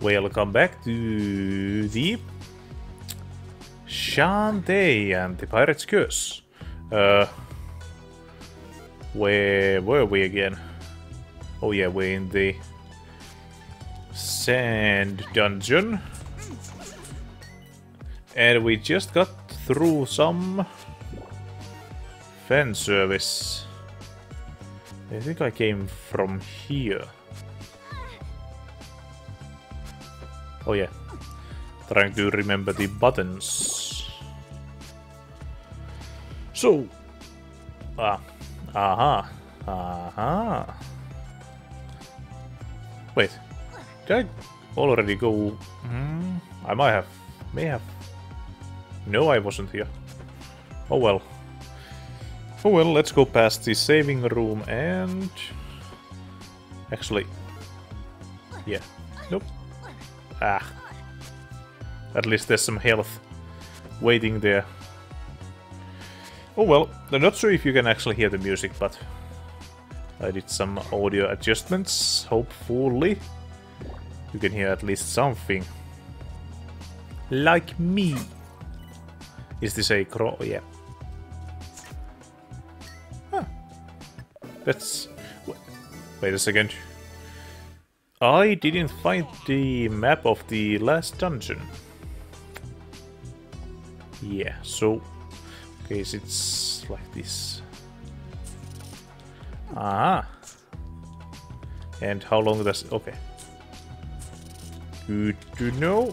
Welcome back to the Shantae and the Pirate's Curse. Uh, where were we again? Oh yeah, we're in the Sand Dungeon. And we just got through some fan service. I think I came from here. Oh yeah. Trying to remember the buttons. So. Ah. Aha. Aha. Wait. Did I already go... Hmm, I might have... May have... No, I wasn't here. Oh well. Oh well, let's go past the saving room and... Actually... Yeah. Nope. Ah. At least there's some health waiting there. Oh well, I'm not sure if you can actually hear the music, but I did some audio adjustments, hopefully. You can hear at least something. Like me. Is this a crow? Yeah. Huh. That's... Wait a second. I didn't find the map of the last dungeon. Yeah, so... Okay, so it's like this. Ah. And how long does... Okay. Good to know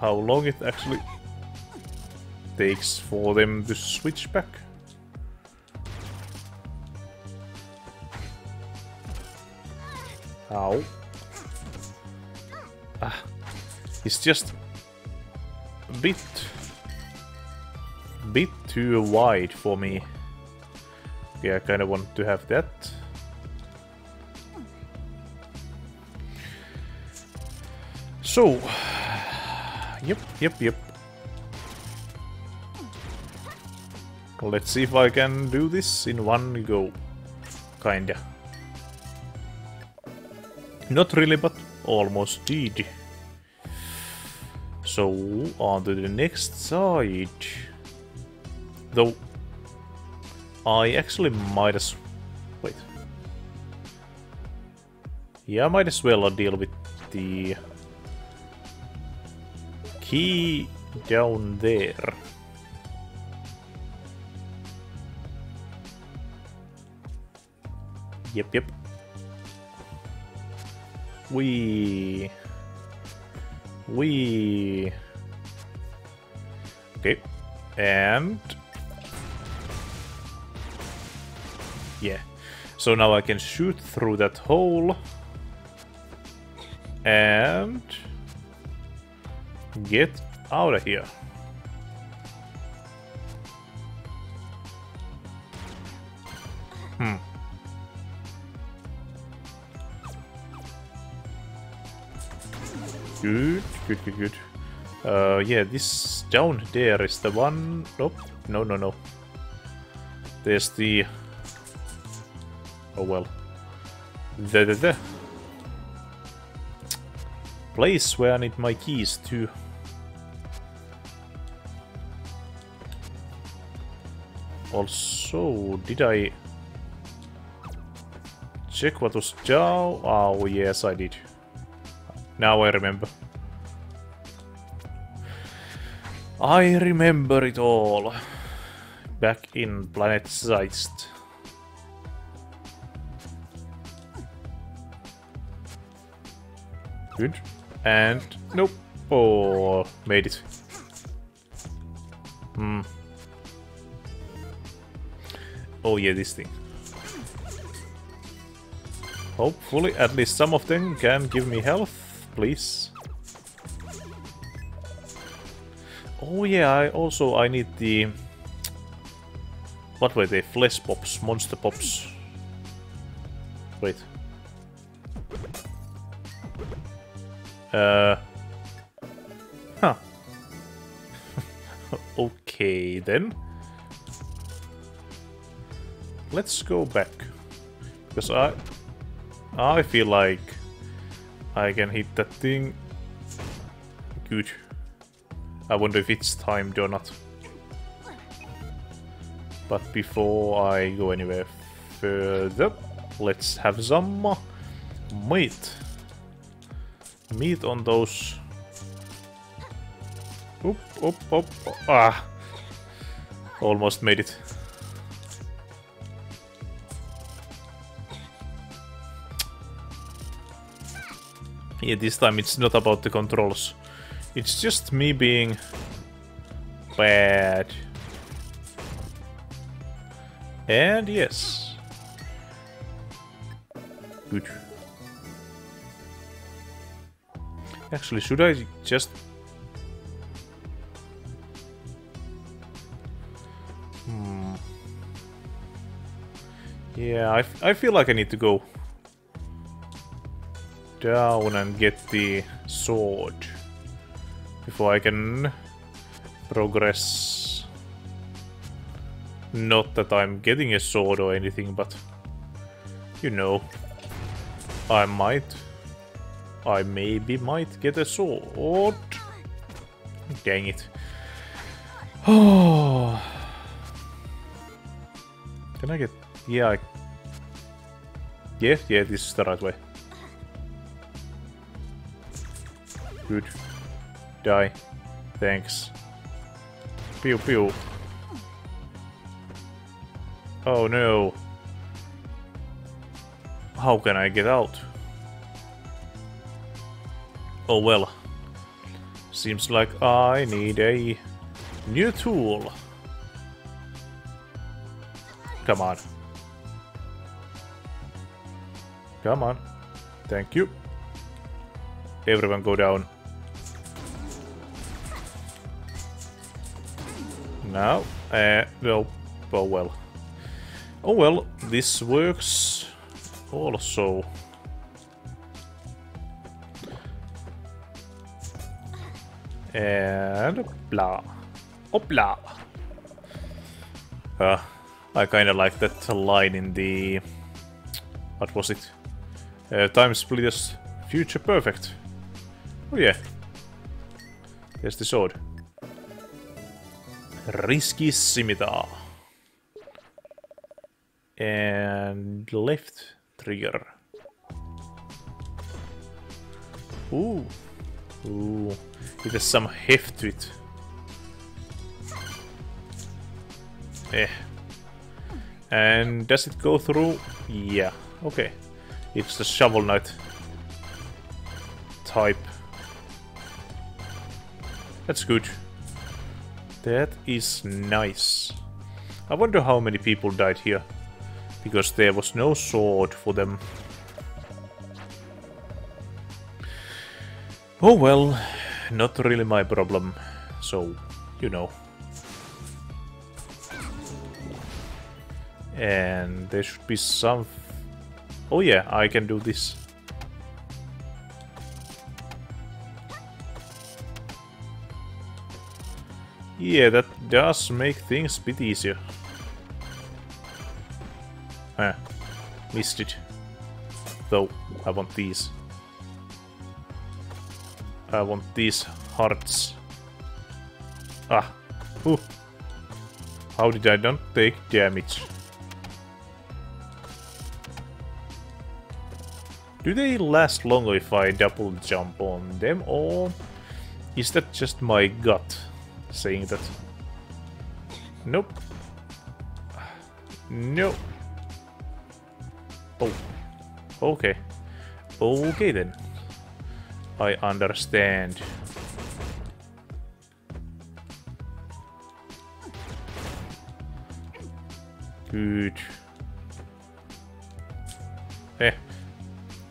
how long it actually takes for them to switch back. How? Ah, it's just a bit, bit too wide for me. Yeah, I kind of want to have that. So, yep, yep, yep. Let's see if I can do this in one go. Kinda. Not really, but almost did. So, on to the next side. Though, I actually might as... Wait. Yeah, I might as well uh, deal with the key down there. Yep, yep. We. We. Okay. And. Yeah. So now I can shoot through that hole. And. Get out of here. Good, good, good. Uh, yeah, this down there is the one... Nope, no, no, no. There's the... Oh well. The, the, the. Place where I need my keys to. Also, did I check what was down? Oh, yes, I did. Now I remember. I remember it all. Back in Planet Zeist. Good. And... Nope. Oh, made it. Hmm. Oh yeah, this thing. Hopefully at least some of them can give me health, please. Oh yeah, I also I need the... What were they? Flesh pops, monster pops. Wait. Uh... Huh. okay then. Let's go back. Because I... I feel like I can hit that thing Good. I wonder if it's timed or not. But before I go anywhere further, let's have some meat. Meat on those. Oop, oop, oop. Ah! Almost made it. Yeah, this time it's not about the controls. It's just me being bad. And yes. Good. Actually, should I just... Hmm. Yeah, I, I feel like I need to go down and get the sword before I can progress. Not that I'm getting a sword or anything, but you know, I might, I maybe might get a sword. Dang it. Oh. Can I get... Yeah, I... Yeah, yeah, this is the right way. Good. Die. Thanks. Pew pew. Oh no. How can I get out? Oh well. Seems like I need a new tool. Come on. Come on. Thank you. Everyone go down. Now, uh, no, oh well. Oh well, this works also. And blah. Oh blah. Uh, I kinda like that line in the... What was it? Uh, time splitters future perfect. Oh yeah. There's the sword. Risky scimitar. And left trigger. Ooh. Ooh. It has some heft to it. Eh. And does it go through? Yeah. Okay. It's the shovel knight type. That's good. That is nice. I wonder how many people died here. Because there was no sword for them. Oh well, not really my problem. So, you know. And there should be some... Oh yeah, I can do this. Yeah, that does make things a bit easier. Ah, missed it. Though, I want these. I want these hearts. Ah, ooh. How did I not take damage? Do they last longer if I double jump on them, or is that just my gut? Saying that. Nope. Nope. Oh. Okay. Okay then. I understand. Good. Eh.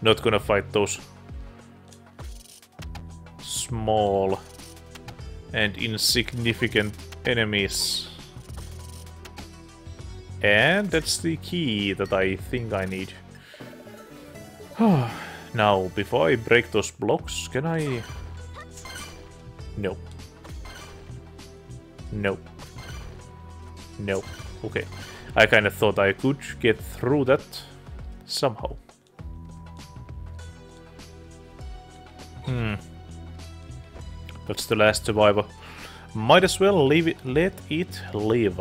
Not gonna fight those small and insignificant enemies. And that's the key that I think I need. now, before I break those blocks, can I... No. No. No. Okay. I kind of thought I could get through that somehow. Hmm. That's the last survivor. Might as well leave it, let it live.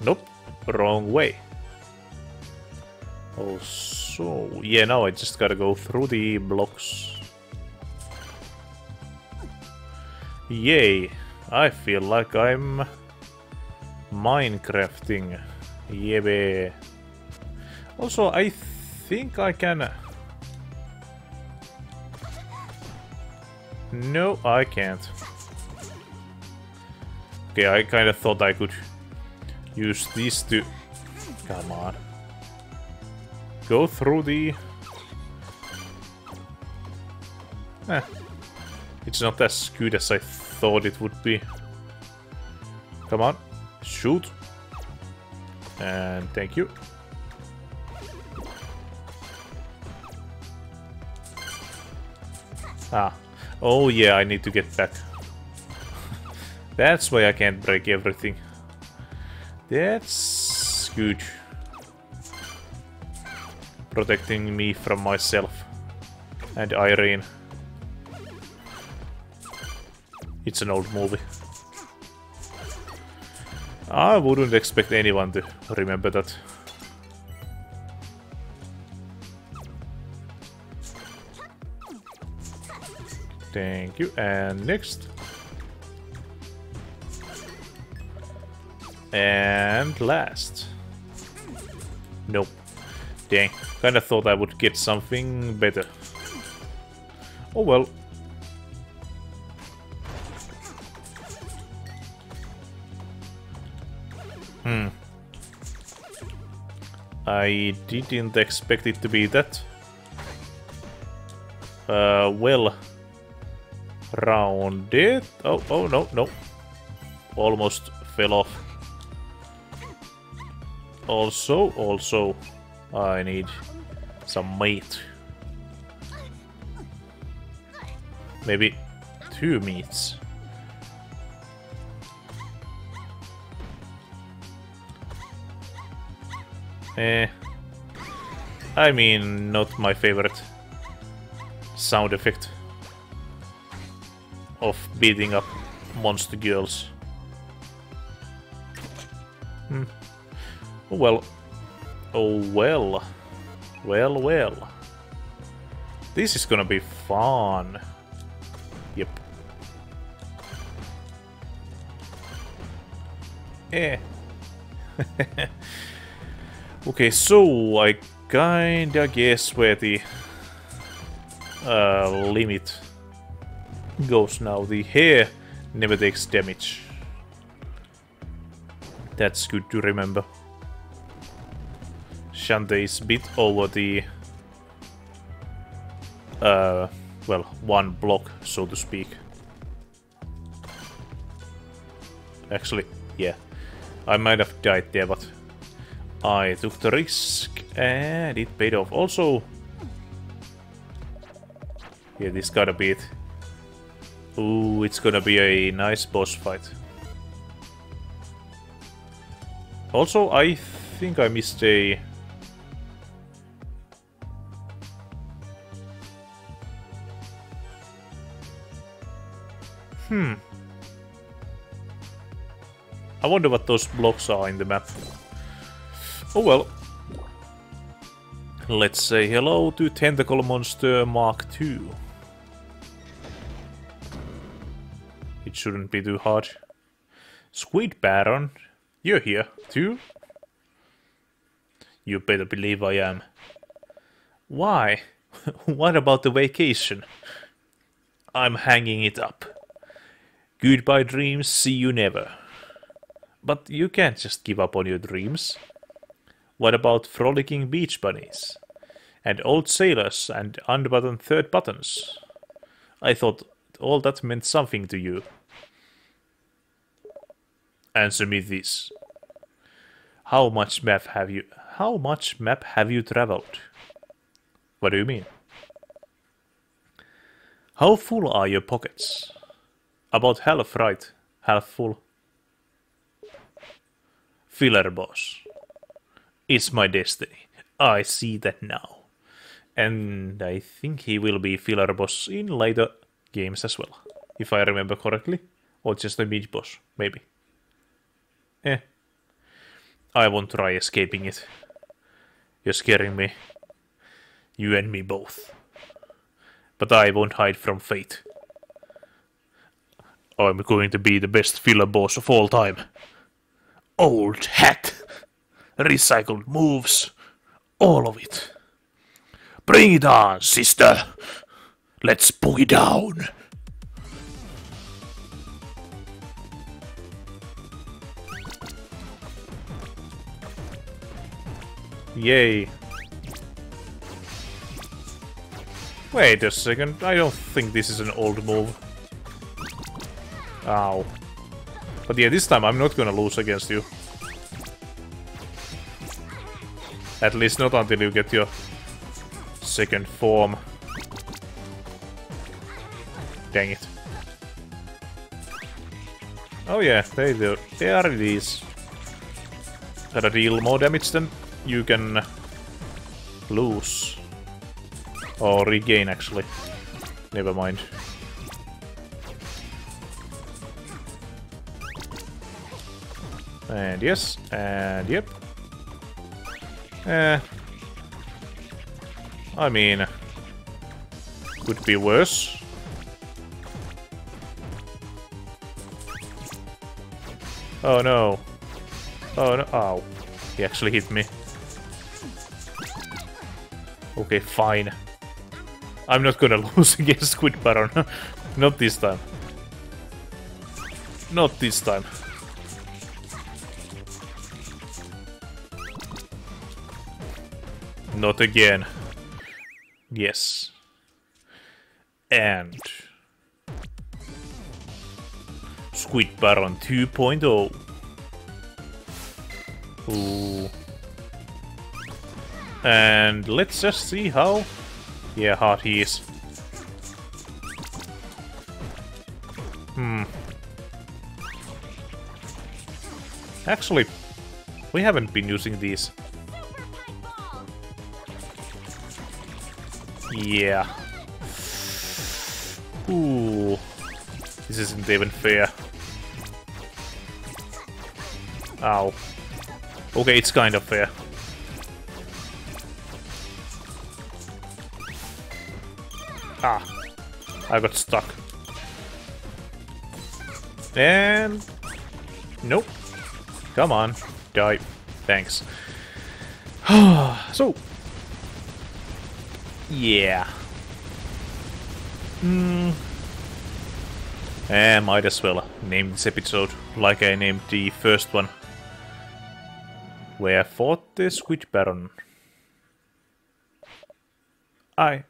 Nope, wrong way. Oh, so... Yeah, now I just gotta go through the blocks. Yay, I feel like I'm... Minecrafting. Yeah, Also, I think I can... No, I can't. Okay, I kind of thought I could use these to... Come on. Go through the... Eh. It's not as good as I thought it would be. Come on. Shoot. And thank you. Ah, Oh yeah, I need to get back. That's why I can't break everything. That's good. Protecting me from myself. And Irene. It's an old movie. I wouldn't expect anyone to remember that. Thank you. And next. And last. Nope. Dang. Kinda thought I would get something better. Oh well. Hmm. I didn't expect it to be that. Uh, well rounded. Oh, oh, no, no. Almost fell off. Also, also, I need some meat. Maybe two meats. Eh. I mean, not my favorite sound effect of beating up monster girls. Hmm. Oh well. Oh well. Well, well. This is gonna be fun. Yep. Eh. okay, so I kinda guess where the uh, limit goes now. The hair never takes damage. That's good to remember. Shantae is bit over the... Uh, well, one block, so to speak. Actually, yeah. I might have died there, but I took the risk and it paid off. Also, yeah, this gotta be it. Ooh, it's gonna be a nice boss fight. Also, I think I missed a... Hmm. I wonder what those blocks are in the map. Oh well. Let's say hello to Tentacle Monster Mark II. It shouldn't be too hard. Squid Baron, you're here too? You better believe I am. Why? what about the vacation? I'm hanging it up. Goodbye dreams, see you never. But you can't just give up on your dreams. What about frolicking beach bunnies? And old sailors and unbuttoned third buttons? I thought all that meant something to you. Answer me this. How much map have you how much map have you traveled? What do you mean? How full are your pockets? About half right, half full. Filler boss. It's my destiny. I see that now. And I think he will be filler boss in later games as well, if I remember correctly. Or just a mid boss, maybe. Eh. I won't try escaping it. You're scaring me. You and me both. But I won't hide from fate. I'm going to be the best filler boss of all time. Old hat. Recycled moves. All of it. Bring it on, sister. Let's boogie down. Yay. Wait a second, I don't think this is an old move. Ow. But yeah, this time I'm not gonna lose against you. At least not until you get your second form. Dang it. Oh yeah, they do. They are these. Deal more damage than you can lose. Or regain, actually. Never mind. And yes, and yep. Eh. I mean... Could be worse. Oh no. Oh no. Oh. He actually hit me. Okay, fine. I'm not gonna lose against Squid Baron. not this time. Not this time. Not again. Yes. And... Squid Baron 2.0. Ooh. And let's just see how... Yeah, hard he is. Hmm. Actually, we haven't been using these. Yeah. Ooh. This isn't even fair. Ow. Okay, it's kind of fair. I got stuck. And... Nope. Come on. Die. Thanks. so... Yeah. Hmm. Eh, might as well name this episode like I named the first one. Where fought the Squid Baron. I.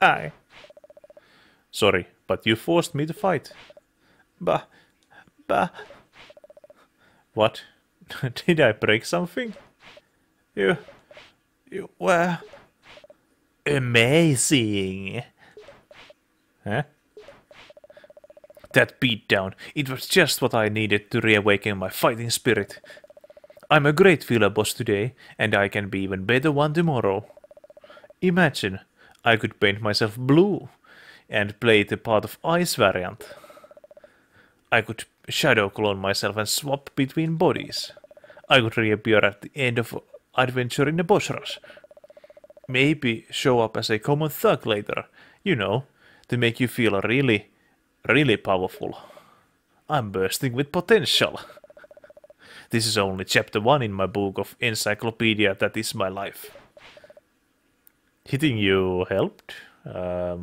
I. Sorry, but you forced me to fight. Bah. Bah. What? Did I break something? You... You were... Amazing! Huh? That beatdown, it was just what I needed to reawaken my fighting spirit. I'm a great filler boss today, and I can be even better one tomorrow. Imagine, I could paint myself blue and play the part of Ice variant. I could shadow clone myself and swap between bodies. I could reappear at the end of adventure in the boss rush. Maybe show up as a common thug later, you know, to make you feel really, really powerful. I'm bursting with potential. This is only chapter 1 in my book of encyclopedia that is my life. Hitting you helped? Uh,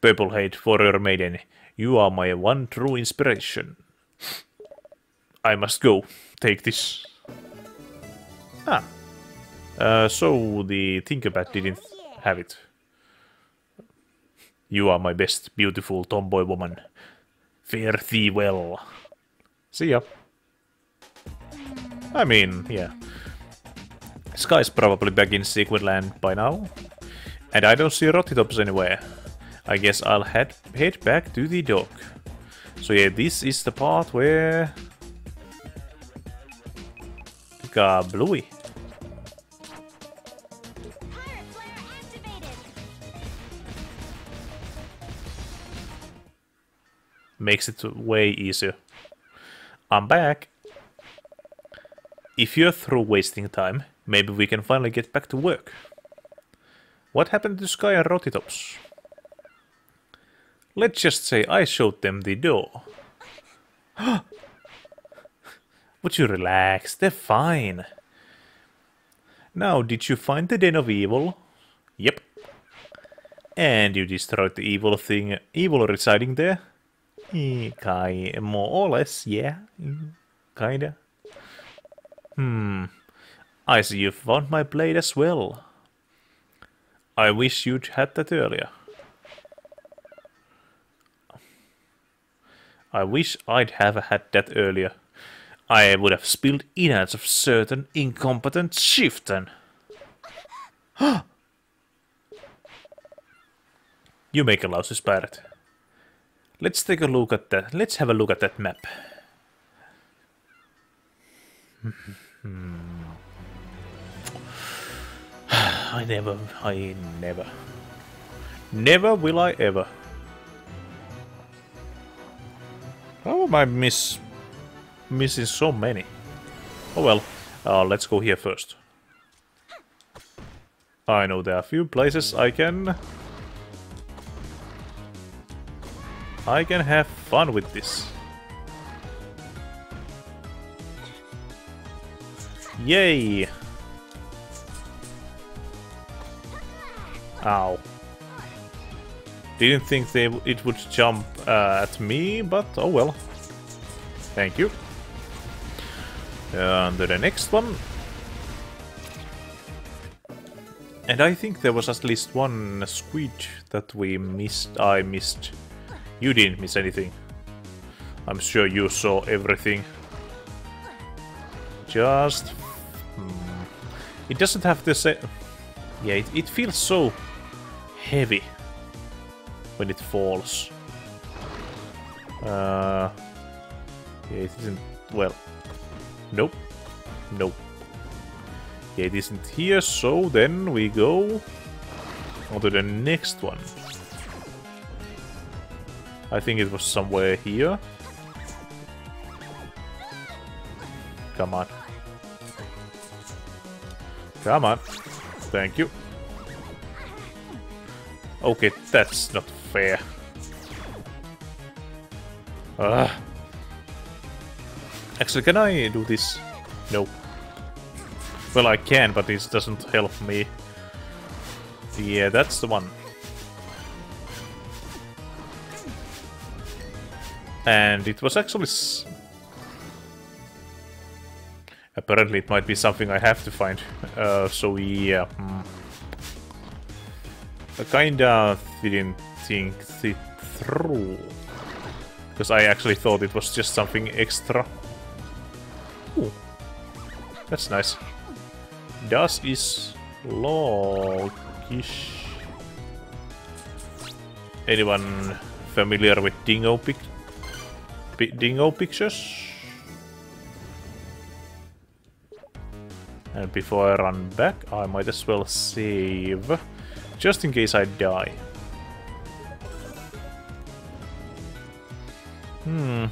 Purple Hate, Warrior Maiden, you are my one true inspiration. I must go. Take this. Ah. Uh, so the Tinkerbell didn't have it. You are my best beautiful tomboy woman. Fare thee well. See ya. I mean, yeah. Sky's is probably back in Secret Land by now. And I don't see Rottytops anywhere. I guess I'll head, head back to the dock. So yeah, this is the part where... Got Bluey. Makes it way easier. I'm back. If you're through wasting time, maybe we can finally get back to work. What happened to Sky and Rottytops? Let's just say I showed them the door. Would you relax? They're fine. Now, did you find the Den of Evil? Yep. And you destroyed the evil thing, evil residing there? Eh, kind, more or less, yeah. Kinda. Hmm. I see you found my blade as well. I wish you'd had that earlier. I wish I'd have had that earlier. I would have spilled innards of certain incompetent chieftain. you make a lousy spirit. Let's take a look at that. Let's have a look at that map. Hmm. I never, I never. Never will I ever. How am I miss missing so many? Oh well, uh, let's go here first. I know there are a few places I can... I can have fun with this. Yay! Ow. Didn't think they it would jump uh, at me, but oh well. Thank you. And the next one. And I think there was at least one squid that we missed. I missed. You didn't miss anything. I'm sure you saw everything. Just... Hmm. It doesn't have the same... Yeah, it, it feels so heavy when it falls. Uh, yeah, it isn't... Well, nope. Nope. Yeah, it isn't here, so then we go on to the next one. I think it was somewhere here. Come on. Come on. Thank you. Okay, that's not fair. Uh. Actually, can I do this? No. Well, I can, but this doesn't help me. Yeah, that's the one. And it was actually... Apparently it might be something I have to find. Uh, so yeah. Hmm. I kinda didn't think it through. Because I actually thought it was just something extra. Ooh. That's nice. Das is logish. Anyone familiar with dingo pic dingo pictures? And before I run back, I might as well save. Just in case I die. Hmm.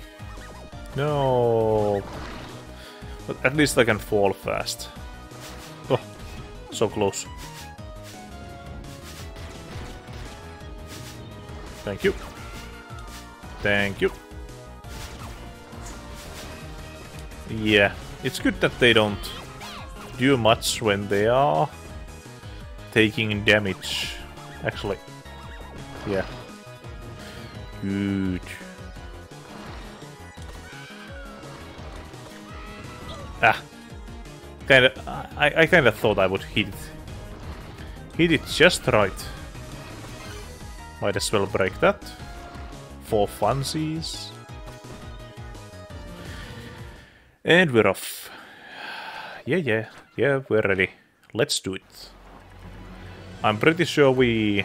No. But at least I can fall fast. Oh, so close. Thank you. Thank you. Yeah, it's good that they don't do much when they are taking damage. Actually, yeah. Good. Ah. Kinda, I, I kinda thought I would hit it. Hit it just right. Might as well break that. For funsies. And we're off. Yeah, yeah, yeah, we're ready. Let's do it. I'm pretty sure we...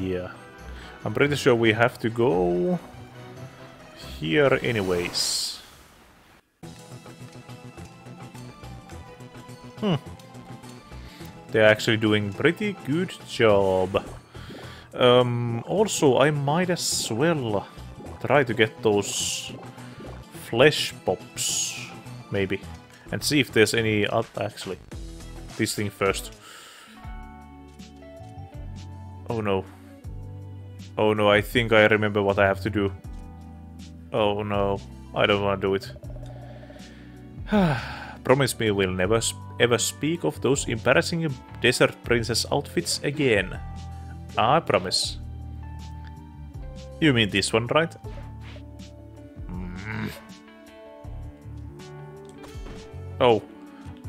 Yeah. I'm pretty sure we have to go here anyways. Hmm. They're actually doing pretty good job. Um, also, I might as well try to get those flesh pops, maybe. And see if there's any... Uh, actually, this thing first. Oh no. Oh no, I think I remember what I have to do. Oh no, I don't want to do it. Promise me we'll never ever speak of those embarrassing desert princess outfits again. I promise. You mean this one, right? Oh.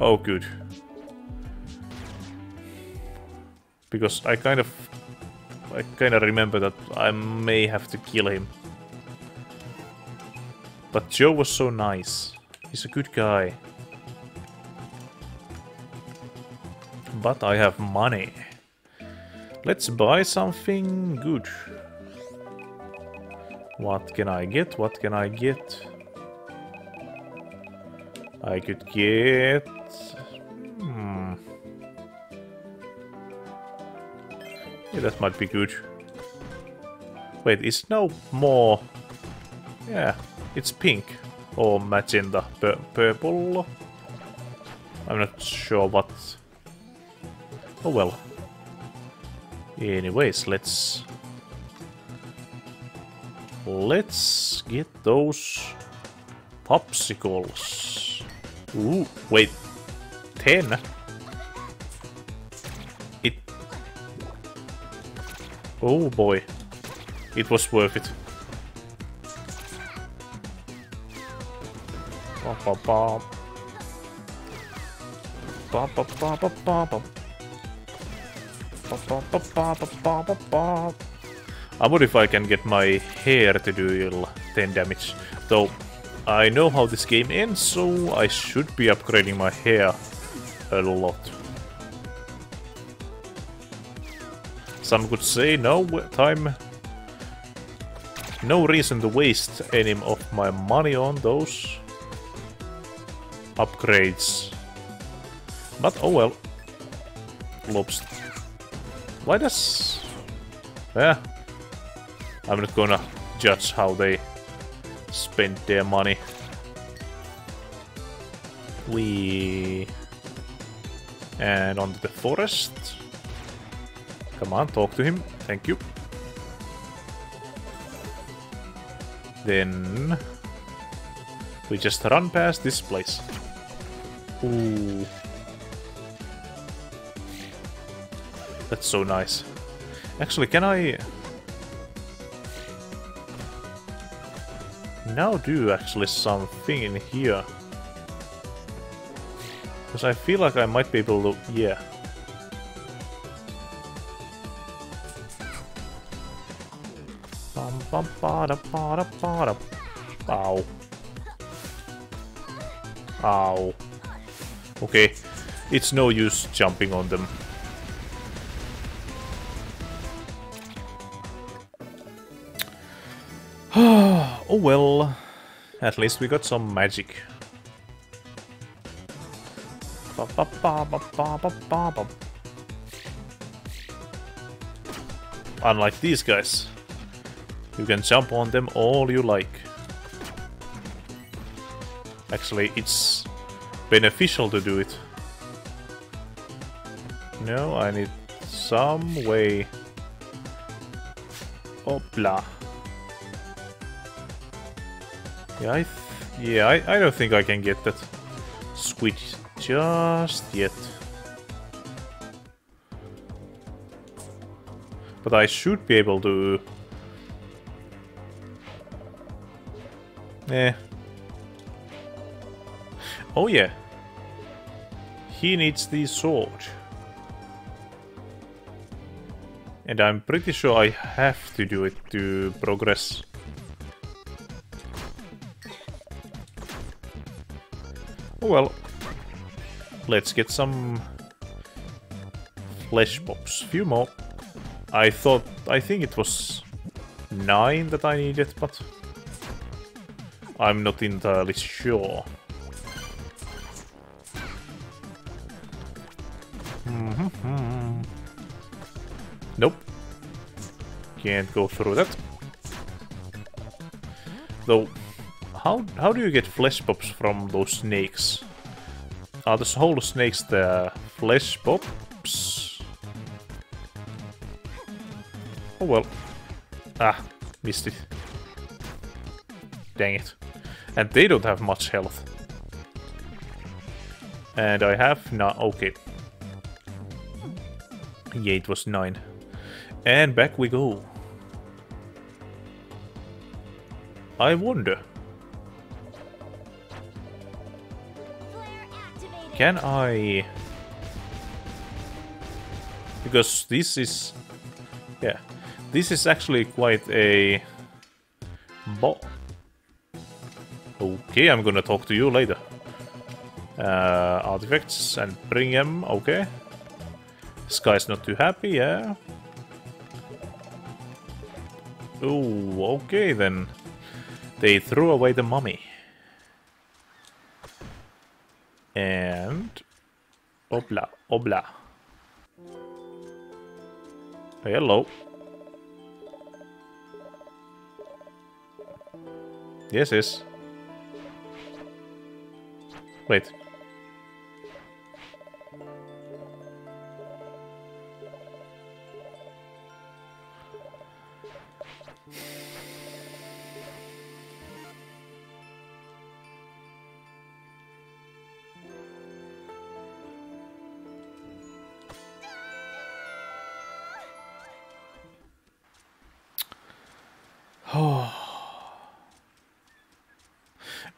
Oh, good. Because I kind of... I kind of remember that I may have to kill him. But Joe was so nice. He's a good guy. But I have money. Let's buy something good. What can I get? What can I get? I could get... Hmm. Yeah, that might be good. Wait, it's no more... Yeah, it's pink. Or magenta. Pur purple? I'm not sure what... Oh well. Anyways, let's... Let's get those popsicles. Ooh, wait. 10? It... Oh boy. It was worth it. I wonder if I can get my hair to deal 10 damage. Though, I know how this game ends, so I should be upgrading my hair a lot. Some could say no time... No reason to waste any of my money on those upgrades. But oh well. Lobster why does... Yeah. I'm not gonna judge how they spend their money. We... And on the forest. Come on, talk to him. Thank you. Then... We just run past this place. Ooh. That's so nice. Actually, can I... Now do actually something in here. Because I feel like I might be able to... Yeah. Ow. Ow. Okay. It's no use jumping on them. Oh Oh, well, at least we got some magic. Unlike these guys, you can jump on them all you like. Actually, it's beneficial to do it. No, I need some way. Opla. Yeah, I, yeah, I, I don't think I can get that switch just yet. But I should be able to... Eh. Oh yeah. He needs the sword. And I'm pretty sure I have to do it to progress. Well. Let's get some flesh pops. Few more. I thought, I think it was nine that I needed, but I'm not entirely sure. Mm -hmm. Nope. Can't go through that. Though, how how do you get flesh pops from those snakes? Are the whole snakes the flesh pops? Oh well. Ah, missed it. Dang it. And they don't have much health. And I have not. Okay. Yeah, it was 9. And back we go. I wonder. Can I... Because this is... Yeah. This is actually quite a... Bo okay, I'm gonna talk to you later. Uh, artifacts and bring them, okay. This guy's not too happy, yeah. Oh, okay then. They threw away the mummy. And... Obla, obla. Hello. Yes, yes. Wait.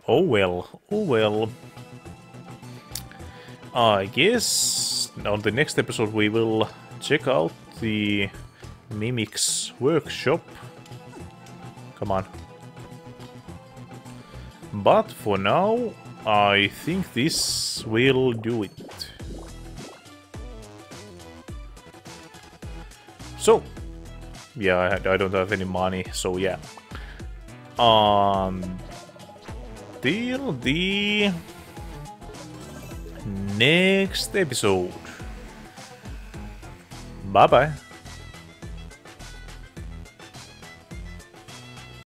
Oh well, oh well. I guess on the next episode we will check out the Mimic's workshop. Come on. But for now, I think this will do it. So, yeah, I, don't have any money, so yeah. Um, till the next episode. Bye bye.